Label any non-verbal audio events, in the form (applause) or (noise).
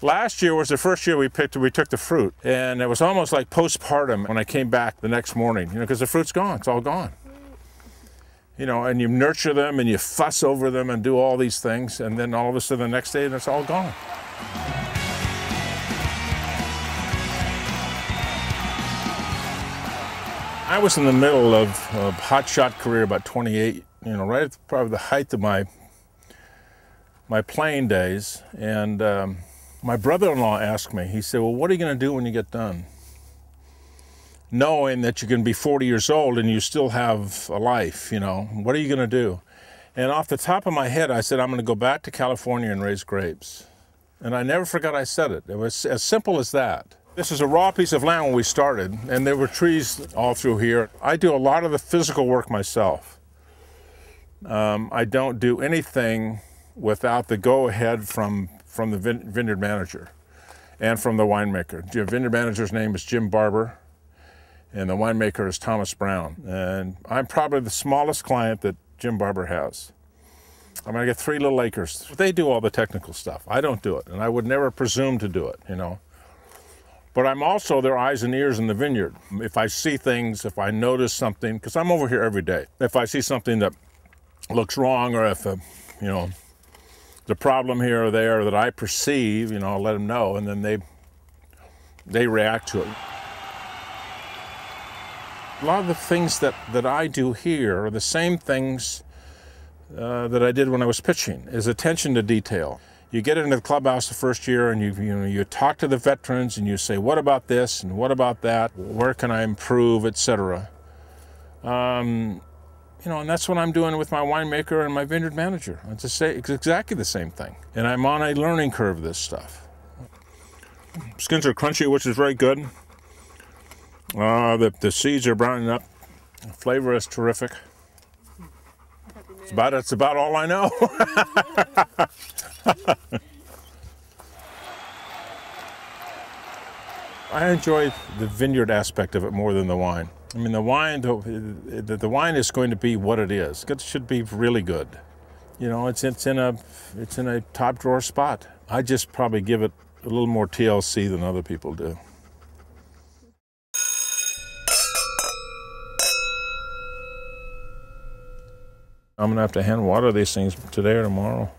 Last year was the first year we picked, we took the fruit, and it was almost like postpartum when I came back the next morning, you know, because the fruit's gone, it's all gone. You know, and you nurture them and you fuss over them and do all these things, and then all of a sudden the next day and it's all gone. I was in the middle of a hotshot career, about 28, you know, right at probably the height of my my playing days, and um, my brother-in-law asked me. He said, "Well, what are you going to do when you get done?" Knowing that you're going to be 40 years old and you still have a life, you know, what are you going to do? And off the top of my head, I said, "I'm going to go back to California and raise grapes." And I never forgot I said it. It was as simple as that. This is a raw piece of land when we started, and there were trees all through here. I do a lot of the physical work myself. Um, I don't do anything without the go-ahead from, from the vineyard manager and from the winemaker. The vineyard manager's name is Jim Barbour, and the winemaker is Thomas Brown. And I'm probably the smallest client that Jim Barbour has. I'm gonna get three little acres. They do all the technical stuff. I don't do it, and I would never presume to do it, you know. But I'm also their eyes and ears in the vineyard. If I see things, if I notice something, because I'm over here every day. If I see something that looks wrong, or if, uh, you know, the problem here or there that I perceive, you know, I'll let them know, and then they they react to it. A lot of the things that, that I do here are the same things uh, that I did when I was pitching, is attention to detail you get into the clubhouse the first year and you, you, know, you talk to the veterans and you say, what about this and what about that? Where can I improve, etc. Um, you know, and that's what I'm doing with my winemaker and my vineyard manager. It's, it's exactly the same thing. And I'm on a learning curve of this stuff. Skins are crunchy, which is very good. Uh, the, the seeds are browning up. The flavor is terrific. It's about, it's about all I know. (laughs) I enjoy the vineyard aspect of it more than the wine. I mean, the wine, the, the wine is going to be what it is. It should be really good. You know, it's it's in a it's in a top drawer spot. I just probably give it a little more TLC than other people do. I'm gonna have to hand water these things today or tomorrow.